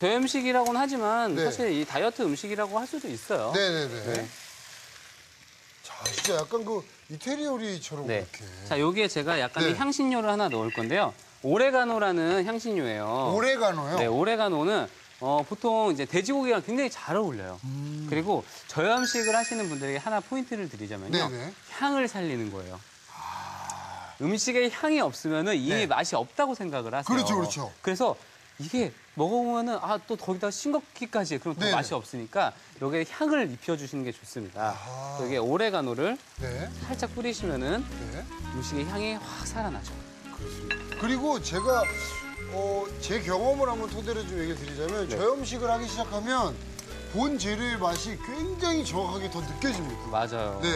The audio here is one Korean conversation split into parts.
저염식이라고는 하지만 네. 사실 이 다이어트 음식이라고 할 수도 있어요. 네네네. 네. 자, 진짜 약간 그 이태리 요리처럼 네. 이렇게. 자, 여기에 제가 약간 네. 의 향신료를 하나 넣을 건데요. 오레가노라는 향신료예요. 오레가노요? 네, 오레가노는 어, 보통 이제 돼지고기랑 굉장히 잘 어울려요. 음. 그리고 저염식을 하시는 분들에게 하나 포인트를 드리자면요. 네네. 향을 살리는 거예요. 음식에 향이 없으면 이미 네. 맛이 없다고 생각을 하세요. 그렇죠, 그렇죠. 그래서 이게 먹어보면은 아 또 거기다 싱겁기까지 그럼 더 네네. 맛이 없으니까 여기에 향을 입혀주시는 게 좋습니다. 아하. 여기에 오레가노를 네. 살짝 뿌리시면은 네. 음식의 향이 확 살아나죠. 그리고 제가 어, 제 경험을 한번 토대로 좀 얘기 드리자면 네. 저염식을 하기 시작하면 본 재료의 맛이 굉장히 정확하게 더 느껴집니다. 맞아요. 네.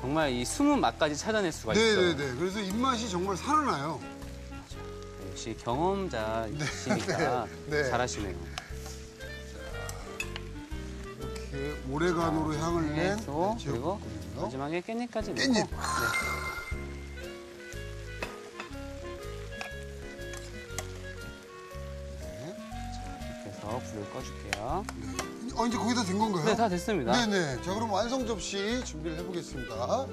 정말 이 숨은 맛까지 찾아낼 수가 있어요. 네네네. 그래서 입맛이 정말 살아나요. 역시 경험자이시니까 네, 네. 잘하시네요. 이렇게 오레가노로 향을 낸 해서 네, 그리고 제육볶음이요. 마지막에 깻잎까지 넣고 깻잎. 네. 이렇게 해서 불을 꺼줄게요. 어, 이제 거의 다 된 건가요? 네, 다 됐습니다. 네네. 자, 그럼 완성 접시 준비를 해보겠습니다.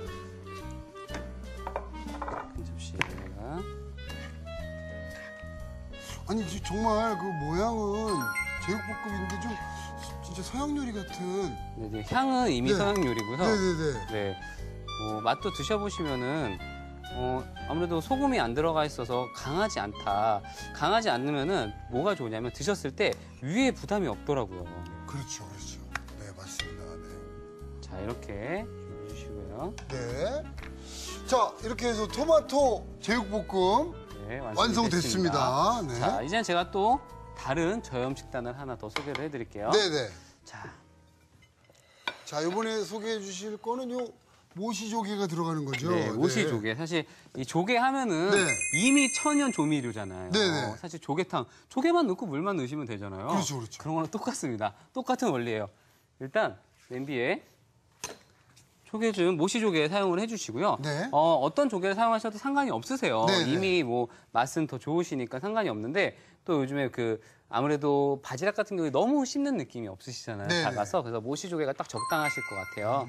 아니, 지- 정말 그 모양은 제육볶음인데 좀 진짜 서양 요리 같은. 네, 네, 향은 이미 네. 서양 요리고요. 네네네. 네. 어, 맛도 드셔보시면은 어, 아무래도 소금이 안 들어가 있어서 강하지 않다. 강하지 않으면은 뭐가 좋냐면 드셨을 때 위에 부담이 없더라고요. 그렇죠, 그렇죠. 네, 맞습니다. 네. 자 이렇게 주시고요. 네. 자, 이렇게 해서 토마토 제육볶음 네, 완성됐습니다. 네. 자 이제는 제가 또 다른 저염 식단을 하나 더 소개를 해드릴게요. 네네. 자 자, 이번에 소개해 주실 거는 요 모시조개가 들어가는 거죠? 네, 오시조개. 사실 이 조개 하면은 네. 이미 천연 조미료잖아요. 네네. 사실 조개탕, 조개만 넣고 물만 넣으시면 되잖아요. 그렇죠, 그렇죠. 런 거랑 똑같습니다. 똑같은 원리예요. 일단 냄비에 조개즙, 모시 조개 사용을 해주시고요. 네. 어, 어떤 조개를 사용하셔도 상관이 없으세요. 네네. 이미 뭐 맛은 더 좋으시니까 상관이 없는데 또 요즘에 그 아무래도 바지락 같은 경우에 너무 씹는 느낌이 없으시잖아요. 네네. 작아서 그래서 모시 조개가 딱 적당하실 것 같아요.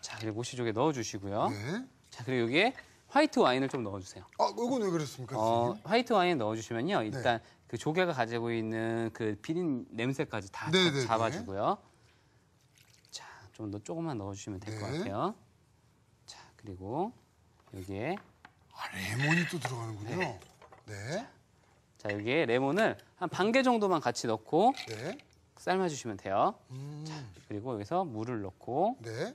자, 그리고 모시 조개 넣어주시고요. 네. 자, 그리고 여기에 화이트 와인을 좀 넣어주세요. 아, 이건 왜 그랬습니까? 어? 화이트 와인 넣어주시면요. 일단 네. 그 조개가 가지고 있는 그 비린 냄새까지 다 네네네. 잡아주고요. 자, 좀더 조금만 넣어주시면 될 것 네. 같아요. 자, 그리고 여기에 아, 레몬이 또 들어가는군요. 네. 자 여기에 레몬을 한 반 개 정도만 같이 넣고 네. 삶아주시면 돼요. 음, 그리고 여기서 물을 넣고 네.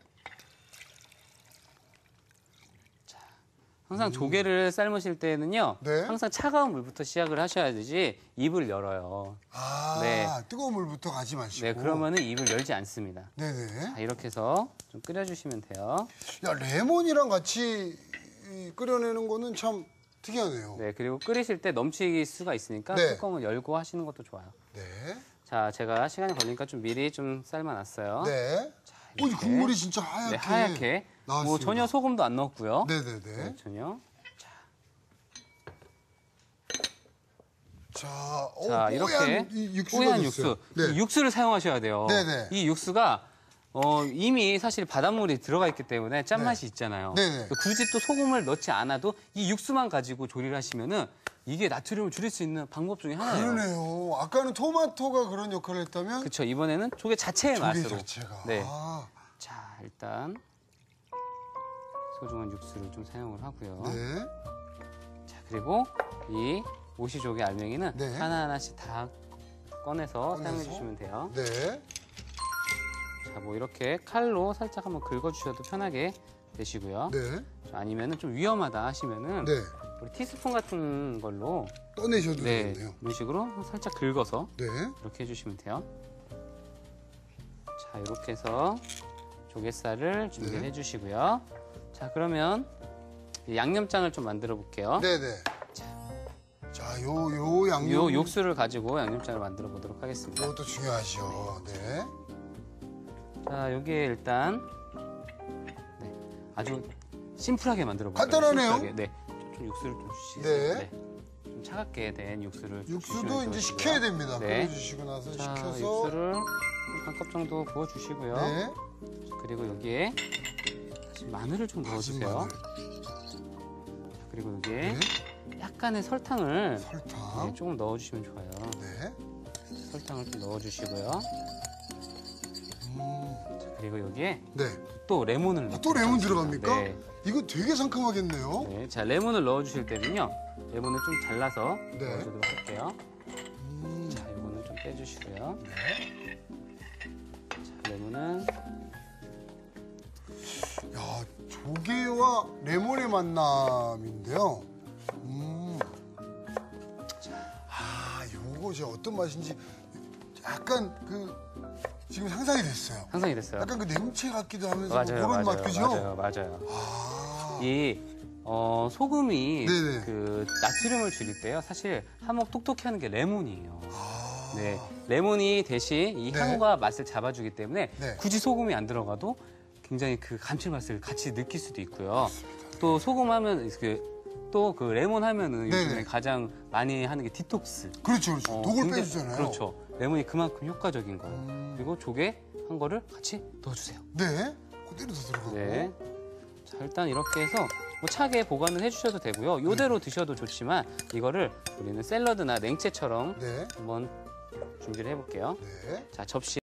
항상 조개를 삶으실 때는요. 음. 네. 항상 차가운 물부터 시작을 하셔야 되지 입을 열어요. 아, 네. 뜨거운 물부터 가지 마시고. 네, 그러면은 입을 열지 않습니다. 네네. 자, 이렇게 해서 좀 끓여주시면 돼요. 야, 레몬이랑 같이 이 끓여내는 거는 참 특이하네요. 네, 그리고 끓이실 때 넘칠 수가 있으니까 네. 뚜껑을 열고 하시는 것도 좋아요. 네. 자, 제가 시간이 걸리니까 좀 미리 좀 삶아놨어요. 네. 오, 이 이렇게. 국물이 진짜 하얗게. 네, 하얗게. 뭐 나왔습니다. 전혀 소금도 안 넣었고요. 네네네. 네, 전혀. 자, 오, 자, 뽀얀 이렇게 이 육수가 뽀얀. 육수. 네. 이 육수를 사용하셔야 돼요. 네네. 이 육수가 어, 이미 사실 바닷물이 들어가 있기 때문에 짠맛이 있잖아요. 네네. 굳이 또 소금을 넣지 않아도 이 육수만 가지고 조리를 하시면은 이게 나트륨을 줄일 수 있는 방법 중에 하나예요. 그러네요. 아까는 토마토가 그런 역할을 했다면 그렇죠. 이번에는 조개 자체의 조개 맛으로. 자체가. 네. 아, 자, 일단 소중한 육수를 좀 사용을 하고요. 네. 자, 그리고 이 오시조개 알맹이는 네. 하나하나씩 다 꺼내서, 꺼내서? 사용해 주시면 돼요. 네. 자, 뭐 이렇게 칼로 살짝 한번 긁어 주셔도 편하게 되시고요. 네. 아니면은 좀 위험하다 하시면은 네. 우리 티스푼 같은 걸로 떠내셔도 네, 되겠네요. 이런 식으로 살짝 긁어서 네. 이렇게 해주시면 돼요. 자, 이렇게 해서 조갯살을 준비를 네. 해주시고요. 자, 그러면 이 양념장을 좀 만들어 볼게요. 네네. 자, 요, 요 양념. 요 육수를 가지고 양념장을 만들어 보도록 하겠습니다. 이것도 중요하죠. 네. 자, 여기에 일단 네, 아주 심플하게 만들어 볼게요. 간단하네요. 심플하게. 네, 좀 육수를 좀 주시겠어요? 네. 좀 차갑게 된 육수를 육수도 주시면 이제. 식혀야 됩니다. 네. 끓여주시고 나서 자, 식혀서 육수를 한컵 정도 부어 주시고요. 네. 그리고 여기에 다시 마늘을 좀 다진 넣어 주세요. 마늘, 그리고 여기에 네. 약간의 설탕을 설탕, 네, 조금 넣어 주시면 좋아요. 네. 설탕을 좀 넣어 주시고요. 음, 그리고 여기에 네. 또 레몬을 아, 또 레몬. 들어갑니까? 네. 이거 되게 상큼하겠네요. 네. 자, 레몬을 넣어주실 때는요. 레몬을 좀 잘라서 네. 넣어주도록 할게요. 음, 자, 이거는 좀 빼주시고요. 네. 자, 레몬은 야, 조개와 레몬의 만남인데요. 음. 아, 요거 제 어떤 맛인지 약간 그 지금 상상이 됐어요. 상상이 됐어요. 약간 그 냉채 같기도 하면서 맞아요, 뭐 그런 맞아요, 맛 그죠? 맞아요, 맞아요. 아, 이 어, 소금이 네네. 그 나트륨을 줄일 때요. 사실 한몫 톡톡히 하는 게 레몬이에요. 아. 네, 레몬이 대신 이 네. 향과 맛을 잡아주기 때문에 네. 굳이 소금이 안 들어가도 굉장히 그 감칠맛을 같이 느낄 수도 있고요. 또 소금 하면 그 또그 레몬 하면은. 요즘에 가장 많이 하는 게 디톡스. 그렇죠, 그렇죠. 어, 독을 굉장히- 빼주잖아요. 그렇죠. 레몬이 그만큼 효과적인 거예요. 음. 그리고 조개 한 거를 같이 넣어주세요. 네, 그대로 더 들어가고. 네. 자, 일단 이렇게 해서 뭐 차게 보관을 해주셔도 되고요. 요대로 드셔도 좋지만 이거를 우리는 샐러드나 냉채처럼 네, 한번 준비를 해볼게요. 네. 자, 접시